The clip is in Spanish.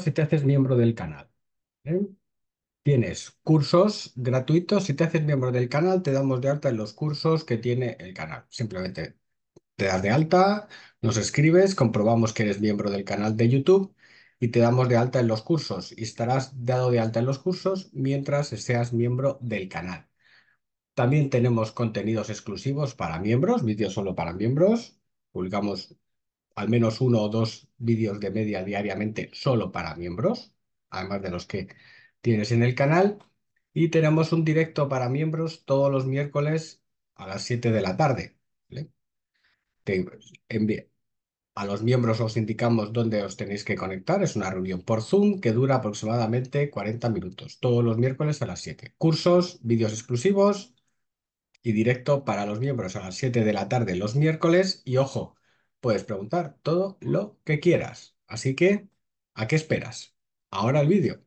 si te haces miembro del canal. ¿eh? Tienes cursos gratuitos. Si te haces miembro del canal, te damos de alta en los cursos que tiene el canal. Simplemente te das de alta, nos escribes, comprobamos que eres miembro del canal de YouTube y te damos de alta en los cursos. Y estarás dado de alta en los cursos mientras seas miembro del canal. También tenemos contenidos exclusivos para miembros, vídeos solo para miembros. Publicamos al menos uno o dos vídeos de media diariamente solo para miembros, además de los que tienes en el canal. Y tenemos un directo para miembros todos los miércoles a las 7 de la tarde. a los miembros os indicamos dónde os tenéis que conectar. Es una reunión por Zoom que dura aproximadamente 40 minutos, todos los miércoles a las 7. Cursos, vídeos exclusivos y directo para los miembros a las 7 de la tarde los miércoles. Y ojo, puedes preguntar todo lo que quieras. Así que, ¿a qué esperas? Ahora el vídeo.